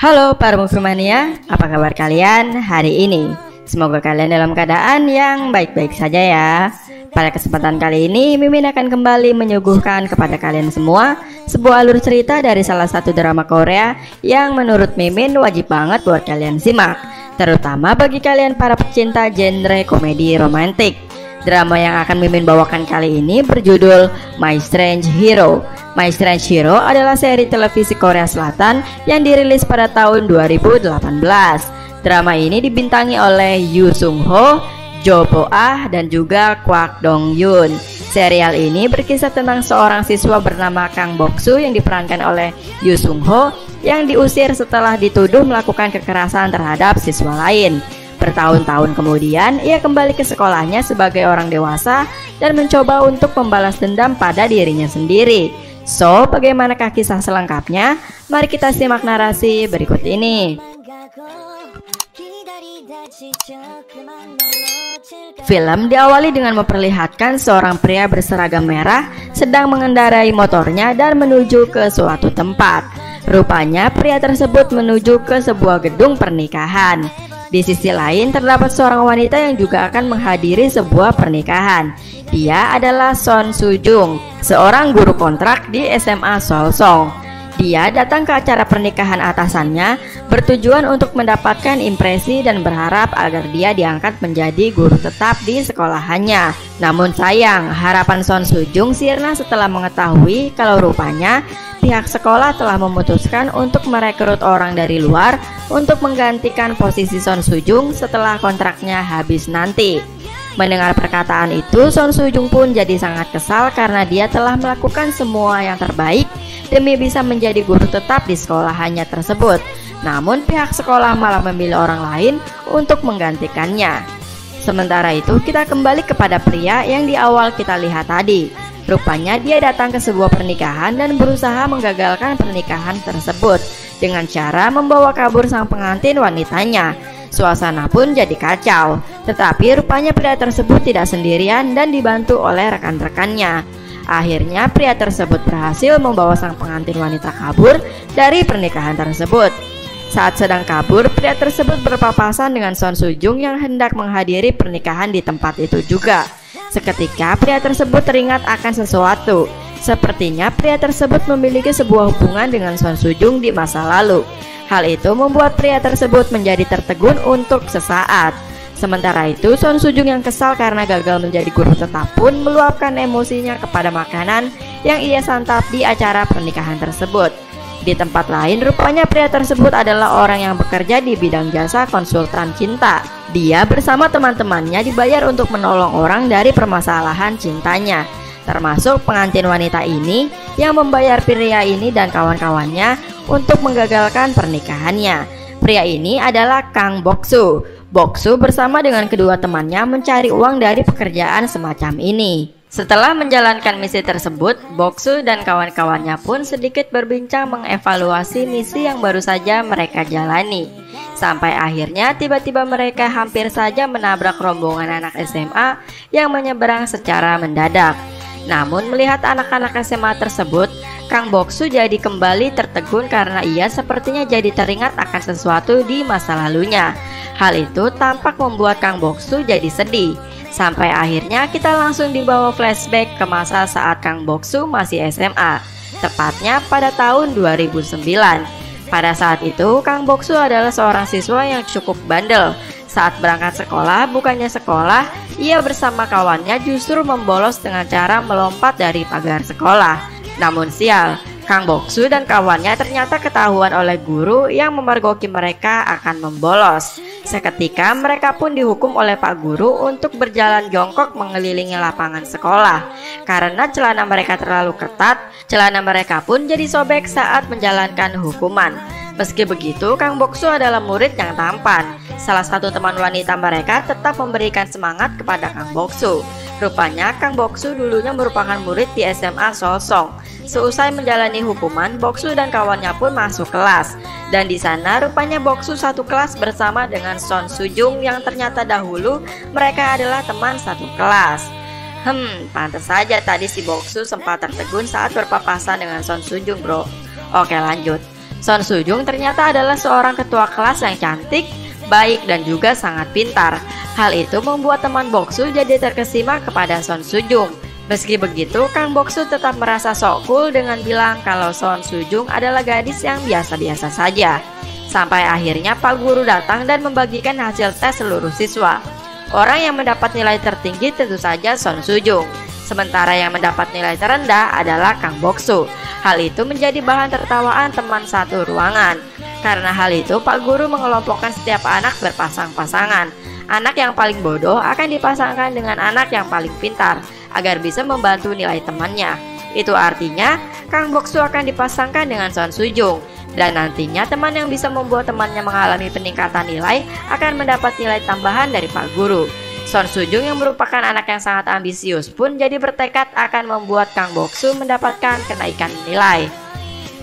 Halo para mufimania, apa kabar kalian hari ini? Semoga kalian dalam keadaan yang baik-baik saja ya. Pada kesempatan kali ini, Mimin akan kembali menyuguhkan kepada kalian semua sebuah alur cerita dari salah satu drama Korea yang menurut Mimin wajib banget buat kalian simak, terutama bagi kalian para pecinta genre komedi romantik. Drama yang akan Mimin bawakan kali ini berjudul My Strange Hero. My Strange Hero adalah seri televisi Korea Selatan yang dirilis pada tahun 2018. Drama ini dibintangi oleh Yoo Sung Ho, Jo Bo Ah, dan juga Kwak Dong Yoon. Serial ini berkisah tentang seorang siswa bernama Kang Boksu yang diperankan oleh Yoo Sung Ho yang diusir setelah dituduh melakukan kekerasan terhadap siswa lain. Bertahun-tahun kemudian, ia kembali ke sekolahnya sebagai orang dewasa dan mencoba untuk membalas dendam pada dirinya sendiri. So, bagaimanakah kisah selengkapnya? Mari kita simak narasi berikut ini. Film diawali dengan memperlihatkan seorang pria berseragam merah sedang mengendarai motornya dan menuju ke suatu tempat. Rupanya pria tersebut menuju ke sebuah gedung pernikahan. Di sisi lain terdapat seorang wanita yang juga akan menghadiri sebuah pernikahan. Dia adalah Son Sujung, seorang guru kontrak di SMA Solsong. Dia datang ke acara pernikahan atasannya bertujuan untuk mendapatkan impresi dan berharap agar dia diangkat menjadi guru tetap di sekolahannya. Namun sayang, harapan Son Sujung sirna setelah mengetahui kalau rupanya pihak sekolah telah memutuskan untuk merekrut orang dari luar untuk menggantikan posisi Son Sujung setelah kontraknya habis nanti. Mendengar perkataan itu, Son Sujung pun jadi sangat kesal karena dia telah melakukan semua yang terbaik demi bisa menjadi guru tetap di sekolahannya tersebut. Namun pihak sekolah malah memilih orang lain untuk menggantikannya. Sementara itu, kita kembali kepada pria yang di awal kita lihat tadi. Rupanya dia datang ke sebuah pernikahan dan berusaha menggagalkan pernikahan tersebut dengan cara membawa kabur sang pengantin wanitanya. Suasana pun jadi kacau, tetapi rupanya pria tersebut tidak sendirian dan dibantu oleh rekan-rekannya. Akhirnya pria tersebut berhasil membawa sang pengantin wanita kabur dari pernikahan tersebut. Saat sedang kabur, pria tersebut berpapasan dengan Son Sujung yang hendak menghadiri pernikahan di tempat itu juga. Seketika pria tersebut teringat akan sesuatu. Sepertinya pria tersebut memiliki sebuah hubungan dengan Son Sujung di masa lalu. Hal itu membuat pria tersebut menjadi tertegun untuk sesaat. Sementara itu, Son Sujung yang kesal karena gagal menjadi guru tetap pun meluapkan emosinya kepada makanan yang ia santap di acara pernikahan tersebut. Di tempat lain, rupanya pria tersebut adalah orang yang bekerja di bidang jasa konsultan cinta. Dia bersama teman-temannya dibayar untuk menolong orang dari permasalahan cintanya termasuk pengantin wanita ini yang membayar pria ini dan kawan-kawannya untuk menggagalkan pernikahannya. Pria ini adalah Kang Boksu. Boksu bersama dengan kedua temannya mencari uang dari pekerjaan semacam ini. Setelah menjalankan misi tersebut, Boksu dan kawan-kawannya pun sedikit berbincang mengevaluasi misi yang baru saja mereka jalani. Sampai akhirnya tiba-tiba mereka hampir saja menabrak rombongan anak SMA yang menyeberang secara mendadak. Namun melihat anak-anak SMA tersebut, Kang Boksu jadi kembali tertegun karena ia sepertinya jadi teringat akan sesuatu di masa lalunya. Hal itu tampak membuat Kang Boksu jadi sedih. Sampai akhirnya kita langsung dibawa flashback ke masa saat Kang Boksu masih SMA, tepatnya pada tahun 2009. Pada saat itu, Kang Boksu adalah seorang siswa yang cukup bandel saat berangkat sekolah, bukannya sekolah, ia bersama kawannya justru membolos dengan cara melompat dari pagar sekolah. Namun sial, Kang Boksu dan kawannya ternyata ketahuan oleh guru yang memergoki mereka akan membolos. Seketika mereka pun dihukum oleh Pak Guru untuk berjalan jongkok mengelilingi lapangan sekolah. Karena celana mereka terlalu ketat, celana mereka pun jadi sobek saat menjalankan hukuman. Meski begitu, Kang Boksu adalah murid yang tampan. Salah satu teman wanita mereka tetap memberikan semangat kepada Kang Boksu. Rupanya Kang Boksu dulunya merupakan murid di SMA Solsong. Seusai menjalani hukuman, Boksu dan kawannya pun masuk kelas. Dan di sana rupanya Boksu satu kelas bersama dengan Son Sujung yang ternyata dahulu mereka adalah teman satu kelas. Hmm, pantas saja tadi si Boksu sempat tertegun saat berpapasan dengan Son Sujung, bro. Oke lanjut. Son Sujung ternyata adalah seorang ketua kelas yang cantik, baik dan juga sangat pintar. Hal itu membuat teman Boksu jadi terkesima kepada Son Sujung. Meski begitu, Kang Boksu tetap merasa sok cool dengan bilang kalau Son Sujung adalah gadis yang biasa-biasa saja. Sampai akhirnya Pak Guru datang dan membagikan hasil tes seluruh siswa. Orang yang mendapat nilai tertinggi tentu saja Son Sujung. Sementara yang mendapat nilai terendah adalah Kang Boksu. Hal itu menjadi bahan tertawaan teman satu ruangan. Karena hal itu, Pak Guru mengelompokkan setiap anak berpasang-pasangan. Anak yang paling bodoh akan dipasangkan dengan anak yang paling pintar agar bisa membantu nilai temannya. Itu artinya, Kang Boksu akan dipasangkan dengan Son Sujung. Dan nantinya teman yang bisa membuat temannya mengalami peningkatan nilai akan mendapat nilai tambahan dari Pak Guru. Son Sujung yang merupakan anak yang sangat ambisius pun jadi bertekad akan membuat Kang Boksu mendapatkan kenaikan nilai.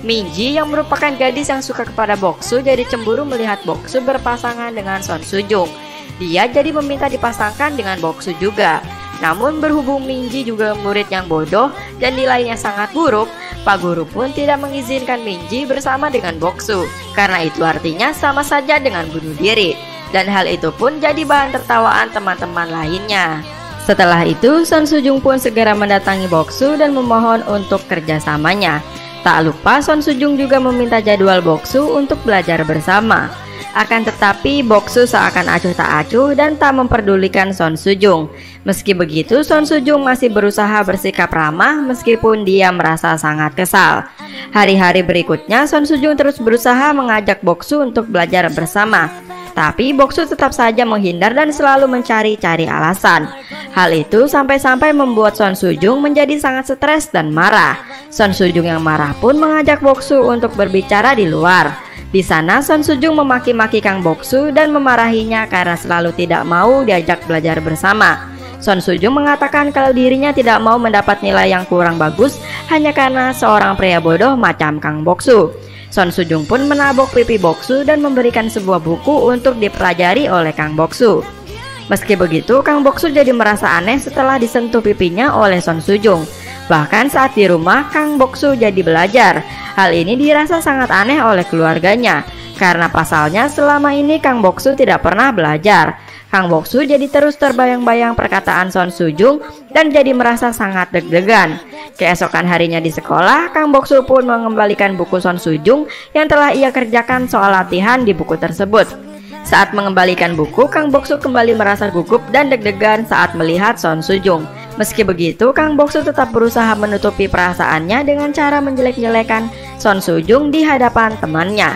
Minji yang merupakan gadis yang suka kepada Boksu jadi cemburu melihat Boksu berpasangan dengan Son Sujung. Dia jadi meminta dipasangkan dengan Boksu juga. Namun berhubung Minji juga murid yang bodoh dan nilainya sangat buruk, Pak Guru pun tidak mengizinkan Minji bersama dengan Boksu. Karena itu artinya sama saja dengan bunuh diri dan hal itu pun jadi bahan tertawaan teman-teman lainnya. Setelah itu, Son Sujung pun segera mendatangi Boksu dan memohon untuk kerjasamanya. Tak lupa Son Sujung juga meminta jadwal Boksu untuk belajar bersama. Akan tetapi Boksu seakan acuh tak acuh dan tak memperdulikan Son Sujung. Meski begitu, Son Sujung masih berusaha bersikap ramah meskipun dia merasa sangat kesal. Hari-hari berikutnya, Son Sujung terus berusaha mengajak Boksu untuk belajar bersama. Tapi Boksu tetap saja menghindar dan selalu mencari-cari alasan. Hal itu sampai-sampai membuat Son Sujung menjadi sangat stres dan marah. Son Sujung yang marah pun mengajak Boksu untuk berbicara di luar. Di sana Son Sujung memaki-maki Kang Boksu dan memarahinya karena selalu tidak mau diajak belajar bersama. Son Sujung mengatakan kalau dirinya tidak mau mendapat nilai yang kurang bagus hanya karena seorang pria bodoh macam Kang Boksu. Son Sujung pun menabok pipi Boksu dan memberikan sebuah buku untuk dipelajari oleh Kang Boksu. Meski begitu, Kang Boksu jadi merasa aneh setelah disentuh pipinya oleh Son Sujung. Bahkan saat di rumah, Kang Boksu jadi belajar. Hal ini dirasa sangat aneh oleh keluarganya, karena pasalnya selama ini Kang Boksu tidak pernah belajar. Kang Boksu jadi terus terbayang-bayang perkataan Son Sujung dan jadi merasa sangat deg-degan. Keesokan harinya di sekolah, Kang Boksu pun mengembalikan buku Son Sujung yang telah ia kerjakan soal latihan di buku tersebut. Saat mengembalikan buku, Kang Boksu kembali merasa gugup dan deg-degan saat melihat Son Sujung. Meski begitu, Kang Boksu tetap berusaha menutupi perasaannya dengan cara menjelek-jelekan Son Sujung di hadapan temannya.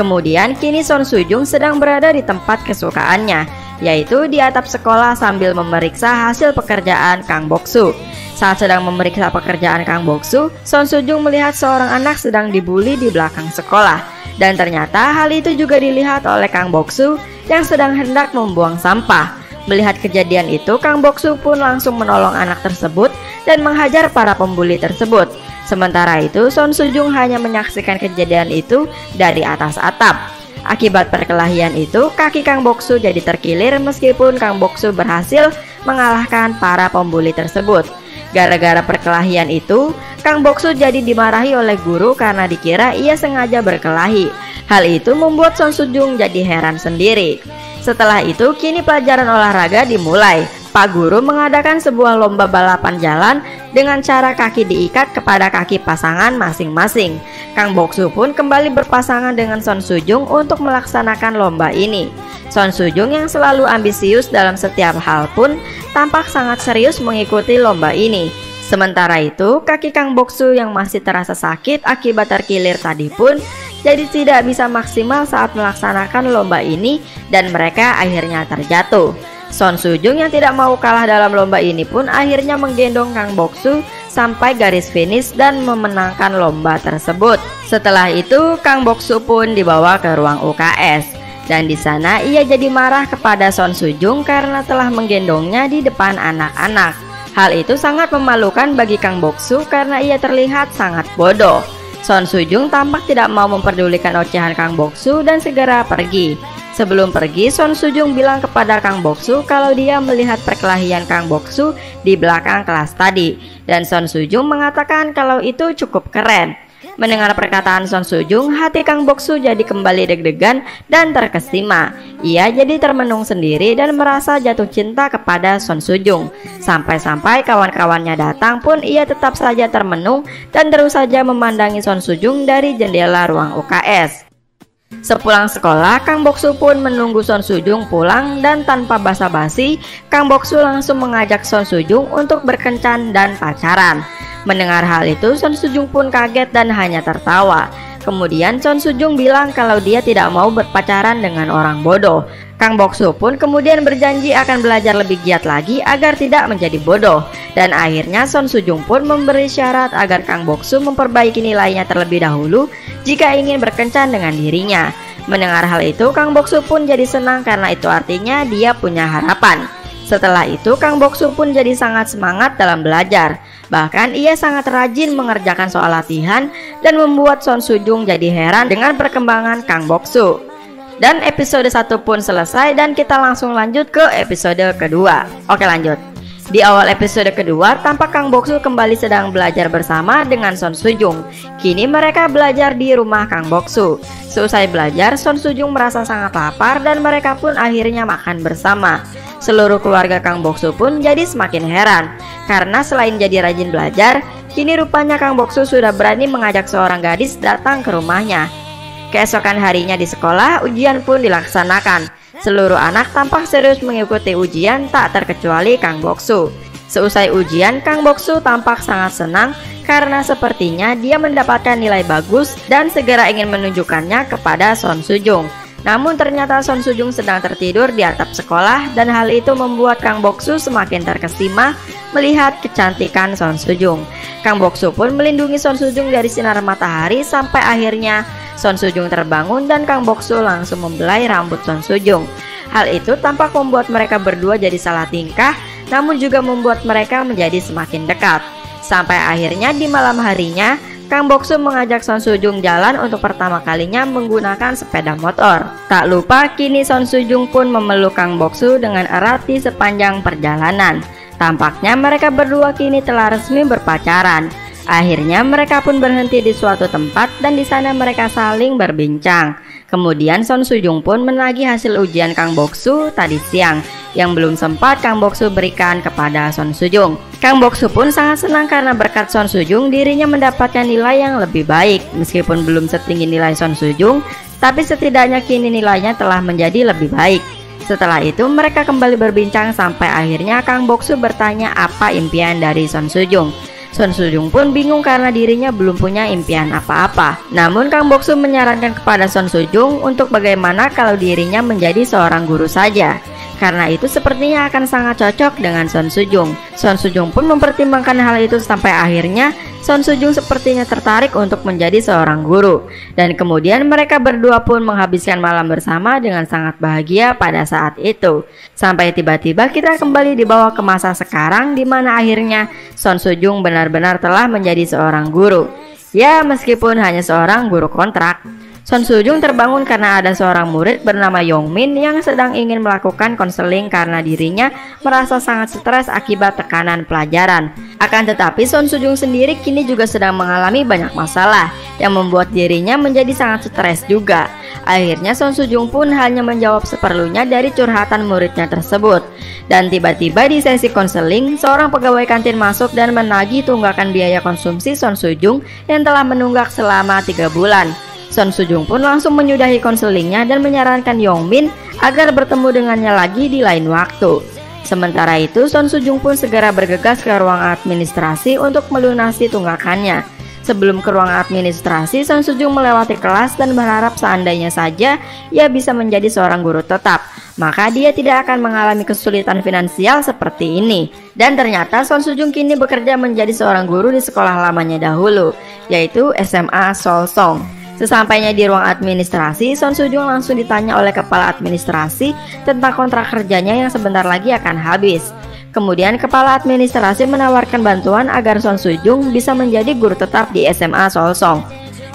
Kemudian kini Son Sujung sedang berada di tempat kesukaannya, yaitu di atap sekolah sambil memeriksa hasil pekerjaan Kang Boksu. Saat sedang memeriksa pekerjaan Kang Boksu, Son Sujung melihat seorang anak sedang dibully di belakang sekolah. Dan ternyata hal itu juga dilihat oleh Kang Boksu yang sedang hendak membuang sampah. Melihat kejadian itu, Kang Boksu pun langsung menolong anak tersebut dan menghajar para pembuli tersebut. Sementara itu, Son Sujung hanya menyaksikan kejadian itu dari atas atap. Akibat perkelahian itu, kaki Kang Boksu jadi terkilir meskipun Kang Boksu berhasil mengalahkan para pembuli tersebut. Gara-gara perkelahian itu, Kang Boksu jadi dimarahi oleh guru karena dikira ia sengaja berkelahi. Hal itu membuat Son Sujung jadi heran sendiri. Setelah itu, kini pelajaran olahraga dimulai. Pak Guru mengadakan sebuah lomba balapan jalan dengan cara kaki diikat kepada kaki pasangan masing-masing. Kang Boksu pun kembali berpasangan dengan Son Sujung untuk melaksanakan lomba ini. Son Sujung yang selalu ambisius dalam setiap hal pun tampak sangat serius mengikuti lomba ini. Sementara itu, kaki Kang Boksu yang masih terasa sakit akibat terkilir tadi pun jadi tidak bisa maksimal saat melaksanakan lomba ini dan mereka akhirnya terjatuh. Son Sujung yang tidak mau kalah dalam lomba ini pun akhirnya menggendong Kang Boksu sampai garis finish dan memenangkan lomba tersebut. Setelah itu, Kang Boksu pun dibawa ke ruang UKS. Dan di sana ia jadi marah kepada Son Sujung karena telah menggendongnya di depan anak-anak. Hal itu sangat memalukan bagi Kang Boksu karena ia terlihat sangat bodoh. Son Sujung tampak tidak mau memperdulikan ocehan Kang Boksu dan segera pergi. Sebelum pergi, Son Sujung bilang kepada Kang Boksu kalau dia melihat perkelahian Kang Boksu di belakang kelas tadi. Dan Son Sujung mengatakan kalau itu cukup keren. Mendengar perkataan Son Sujung, hati Kang Boksu jadi kembali deg-degan dan terkesima. Ia jadi termenung sendiri dan merasa jatuh cinta kepada Son Sujung. Sampai-sampai kawan-kawannya datang pun ia tetap saja termenung dan terus saja memandangi Son Sujung dari jendela ruang UKS. Sepulang sekolah, Kang Boksu pun menunggu Son Sujung pulang dan tanpa basa-basi, Kang Boksu langsung mengajak Son Sujung untuk berkencan dan pacaran. Mendengar hal itu, Son Sujung pun kaget dan hanya tertawa. Kemudian Son Sujung bilang kalau dia tidak mau berpacaran dengan orang bodoh. Kang Boksu pun kemudian berjanji akan belajar lebih giat lagi agar tidak menjadi bodoh. Dan akhirnya Son Sujung pun memberi syarat agar Kang Boksu memperbaiki nilainya terlebih dahulu jika ingin berkencan dengan dirinya. Mendengar hal itu, Kang Boksu pun jadi senang karena itu artinya dia punya harapan. Setelah itu, Kang Boksu pun jadi sangat semangat dalam belajar. Bahkan ia sangat rajin mengerjakan soal latihan dan membuat Son Sujung jadi heran dengan perkembangan Kang Boksu. Dan episode 1 pun selesai dan kita langsung lanjut ke episode kedua. Oke lanjut. Di awal episode kedua, tampak Kang Boksu kembali sedang belajar bersama dengan Son Sujung. Kini mereka belajar di rumah Kang Boksu. Seusai belajar, Son Sujung merasa sangat lapar dan mereka pun akhirnya makan bersama. Seluruh keluarga Kang Boksu pun jadi semakin heran karena selain jadi rajin belajar, kini rupanya Kang Boksu sudah berani mengajak seorang gadis datang ke rumahnya. Keesokan harinya di sekolah, ujian pun dilaksanakan. Seluruh anak tampak serius mengikuti ujian tak terkecuali Kang Boksu. Seusai ujian, Kang Boksu tampak sangat senang karena sepertinya dia mendapatkan nilai bagus dan segera ingin menunjukkannya kepada Son Sujung. Namun ternyata Son Sujung sedang tertidur di atap sekolah dan hal itu membuat Kang Boksu semakin terkesima melihat kecantikan Son Sujung. Kang Boksu pun melindungi Son Sujung dari sinar matahari sampai akhirnya Son Sujung terbangun dan Kang Boksu langsung membelai rambut Son Sujung. Hal itu tampak membuat mereka berdua jadi salah tingkah, namun juga membuat mereka menjadi semakin dekat. Sampai akhirnya di malam harinya, Kang Boksu mengajak Son Sujung jalan untuk pertama kalinya menggunakan sepeda motor. Tak lupa kini Son Sujung pun memeluk Kang Boksu dengan erat di sepanjang perjalanan. Tampaknya mereka berdua kini telah resmi berpacaran. Akhirnya mereka pun berhenti di suatu tempat dan di sana mereka saling berbincang. Kemudian Son Sujung pun menagih hasil ujian Kang Boksu tadi siang yang belum sempat Kang Boksu berikan kepada Son Sujung. Kang Boksu pun sangat senang karena berkat Son Sujung dirinya mendapatkan nilai yang lebih baik meskipun belum setinggi nilai Son Sujung, tapi setidaknya kini nilainya telah menjadi lebih baik. Setelah itu mereka kembali berbincang sampai akhirnya Kang Boksu bertanya apa impian dari Son Sujung. Son Sujung pun bingung karena dirinya belum punya impian apa-apa. Namun Kang Boksu menyarankan kepada Son Sujung untuk bagaimana kalau dirinya menjadi seorang guru saja. Karena itu sepertinya akan sangat cocok dengan Son Sujung. Son Sujung pun mempertimbangkan hal itu sampai akhirnya Son Sujung sepertinya tertarik untuk menjadi seorang guru. Dan kemudian mereka berdua pun menghabiskan malam bersama dengan sangat bahagia pada saat itu. Sampai tiba-tiba kita kembali dibawa ke masa sekarang di mana akhirnya Son Sujung benar-benar telah menjadi seorang guru. Ya, meskipun hanya seorang guru kontrak. Son Sujung terbangun karena ada seorang murid bernama Yongmin yang sedang ingin melakukan konseling karena dirinya merasa sangat stres akibat tekanan pelajaran. Akan tetapi Son Sujung sendiri kini juga sedang mengalami banyak masalah yang membuat dirinya menjadi sangat stres juga. Akhirnya Son Sujung pun hanya menjawab seperlunya dari curhatan muridnya tersebut. Dan tiba-tiba di sesi konseling, seorang pegawai kantin masuk dan menagih tunggakan biaya konsumsi Son Sujung yang telah menunggak selama tiga bulan. Son Sujung pun langsung menyudahi konselingnya dan menyarankan Yongmin agar bertemu dengannya lagi di lain waktu. Sementara itu, Son Sujung pun segera bergegas ke ruang administrasi untuk melunasi tunggakannya. Sebelum ke ruang administrasi, Son Sujung melewati kelas dan berharap seandainya saja ia bisa menjadi seorang guru tetap, maka dia tidak akan mengalami kesulitan finansial seperti ini. Dan ternyata Son Sujung kini bekerja menjadi seorang guru di sekolah lamanya dahulu, yaitu SMA Solsong. Sesampainya di ruang administrasi, Son Sujung langsung ditanya oleh kepala administrasi tentang kontrak kerjanya yang sebentar lagi akan habis. Kemudian kepala administrasi menawarkan bantuan agar Son Sujung bisa menjadi guru tetap di SMA Solsong.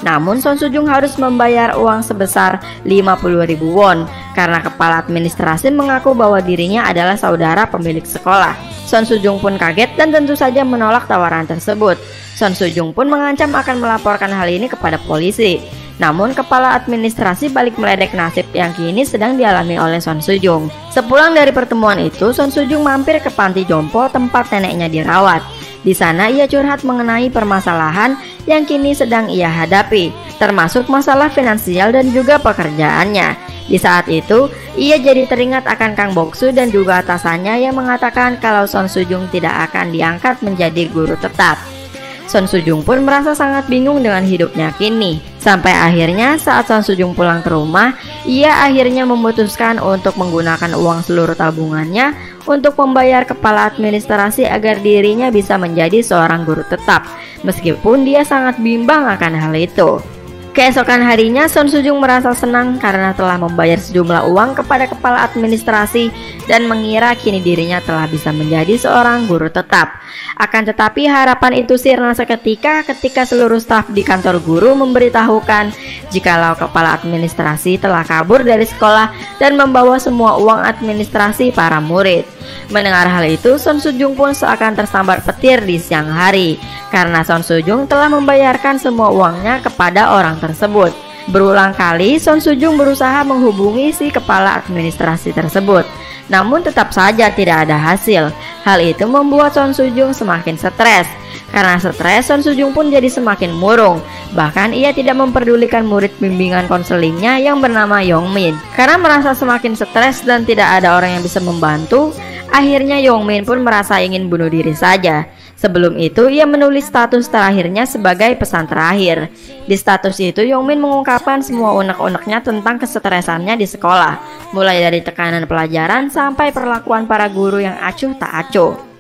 Namun Son Sujung harus membayar uang sebesar 50.000 won karena kepala administrasi mengaku bahwa dirinya adalah saudara pemilik sekolah. Son Sujung pun kaget dan tentu saja menolak tawaran tersebut. Son Sujung pun mengancam akan melaporkan hal ini kepada polisi. Namun kepala administrasi balik meledek nasib yang kini sedang dialami oleh Son Sujung. Sepulang dari pertemuan itu, Son Sujung mampir ke panti jompo tempat neneknya dirawat. Di sana ia curhat mengenai permasalahan yang kini sedang ia hadapi, termasuk masalah finansial dan juga pekerjaannya. Di saat itu, ia jadi teringat akan Kang Boksu dan juga atasannya yang mengatakan kalau Son Sujung tidak akan diangkat menjadi guru tetap. Son Sujung pun merasa sangat bingung dengan hidupnya kini. Sampai akhirnya saat Son Sujung pulang ke rumah, ia akhirnya memutuskan untuk menggunakan uang seluruh tabungannya untuk membayar kepala administrasi agar dirinya bisa menjadi seorang guru tetap. Meskipun dia sangat bimbang akan hal itu. Keesokan harinya, Son Sujung merasa senang karena telah membayar sejumlah uang kepada kepala administrasi dan mengira kini dirinya telah bisa menjadi seorang guru tetap. Akan tetapi harapan itu sirna seketika ketika seluruh staf di kantor guru memberitahukan jikalau kepala administrasi telah kabur dari sekolah dan membawa semua uang administrasi para murid. Mendengar hal itu, Son Sujung pun seakan tersambar petir di siang hari karena Son Sujung telah membayarkan semua uangnya kepada orang tersebut. Berulang kali Son Sujung berusaha menghubungi si kepala administrasi tersebut, namun tetap saja tidak ada hasil. Hal itu membuat Son Sujung semakin stres. Karena stres, Son Sujung pun jadi semakin murung. Bahkan ia tidak memperdulikan murid bimbingan konselingnya yang bernama Yongmin. Karena merasa semakin stres dan tidak ada orang yang bisa membantu, akhirnya Yongmin pun merasa ingin bunuh diri saja. Sebelum itu, ia menulis status terakhirnya sebagai pesan terakhir. Di status itu, Yongmin mengungkapkan semua unek-uneknya tentang kesetresannya di sekolah, mulai dari tekanan pelajaran sampai perlakuan para guru yang acuh tak acuh.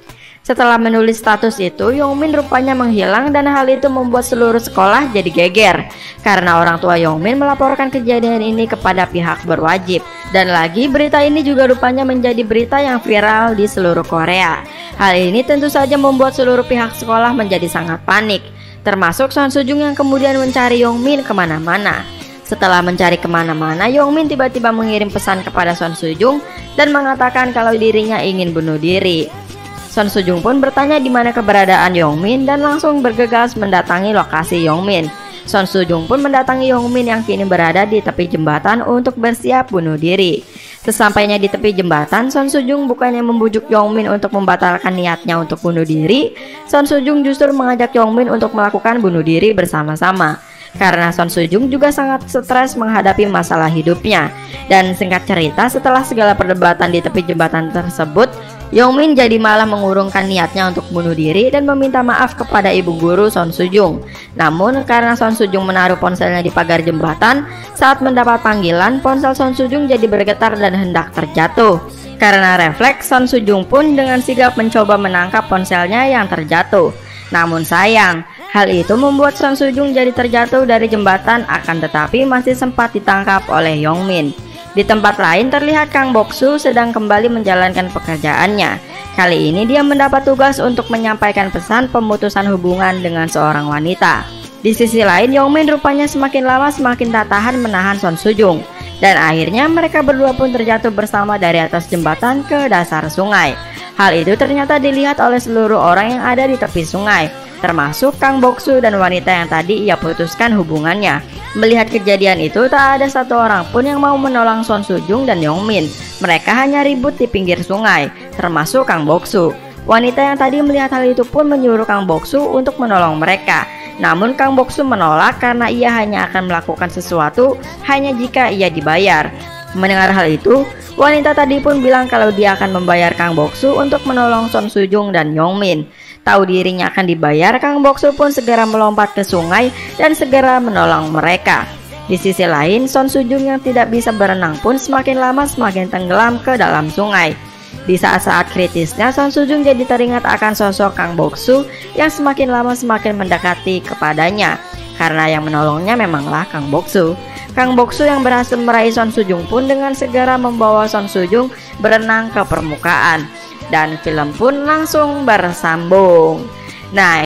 Setelah menulis status itu, Yongmin rupanya menghilang dan hal itu membuat seluruh sekolah jadi geger karena orang tua Yongmin melaporkan kejadian ini kepada pihak berwajib. Dan lagi berita ini juga rupanya menjadi berita yang viral di seluruh Korea. Hal ini tentu saja membuat seluruh pihak sekolah menjadi sangat panik, termasuk Son Sujung yang kemudian mencari Yongmin ke mana-mana. Setelah mencari ke mana-mana, Yongmin tiba-tiba mengirim pesan kepada Son Sujung dan mengatakan kalau dirinya ingin bunuh diri. Son Sujung pun bertanya di mana keberadaan Yongmin dan langsung bergegas mendatangi lokasi Yongmin. Son Sujung pun mendatangi Yongmin yang kini berada di tepi jembatan untuk bersiap bunuh diri. Sesampainya di tepi jembatan, Son Sujung bukannya membujuk Yongmin untuk membatalkan niatnya untuk bunuh diri, Son Sujung justru mengajak Yongmin untuk melakukan bunuh diri bersama-sama. Karena Son Sujung juga sangat stres menghadapi masalah hidupnya. Dan singkat cerita, setelah segala perdebatan di tepi jembatan tersebut, Yongmin jadi malah mengurungkan niatnya untuk bunuh diri dan meminta maaf kepada ibu guru Son Sujung. Namun karena Son Sujung menaruh ponselnya di pagar jembatan, saat mendapat panggilan, ponsel Son Sujung jadi bergetar dan hendak terjatuh. Karena refleks, Son Sujung pun dengan sigap mencoba menangkap ponselnya yang terjatuh. Namun sayang, hal itu membuat Son Sujung jadi terjatuh dari jembatan akan tetapi masih sempat ditangkap oleh Yongmin. Di tempat lain terlihat Kang Boksu sedang kembali menjalankan pekerjaannya. Kali ini dia mendapat tugas untuk menyampaikan pesan pemutusan hubungan dengan seorang wanita. Di sisi lain, Yongmin rupanya semakin lama semakin tak tahan menahan Son Sujung. Dan akhirnya mereka berdua pun terjatuh bersama dari atas jembatan ke dasar sungai. Hal itu ternyata dilihat oleh seluruh orang yang ada di tepi sungai, termasuk Kang Boksu dan wanita yang tadi ia putuskan hubungannya. Melihat kejadian itu, tak ada satu orang pun yang mau menolong Son Sujung dan Yongmin. Mereka hanya ribut di pinggir sungai, termasuk Kang Boksu. Wanita yang tadi melihat hal itu pun menyuruh Kang Boksu untuk menolong mereka. Namun Kang Boksu menolak karena ia hanya akan melakukan sesuatu hanya jika ia dibayar. Mendengar hal itu, wanita tadi pun bilang kalau dia akan membayar Kang Boksu untuk menolong Son Sujung dan Yongmin. Tahu dirinya akan dibayar, Kang Boksu pun segera melompat ke sungai dan segera menolong mereka. Di sisi lain, Son Sujung yang tidak bisa berenang pun semakin lama semakin tenggelam ke dalam sungai. Di saat-saat kritisnya, Son Sujung jadi teringat akan sosok Kang Boksu yang semakin lama semakin mendekati kepadanya. Karena yang menolongnya memanglah Kang Boksu. Kang Boksu yang berhasil meraih Son Sujung pun dengan segera membawa Son Sujung berenang ke permukaan dan film pun langsung bersambung. Nah,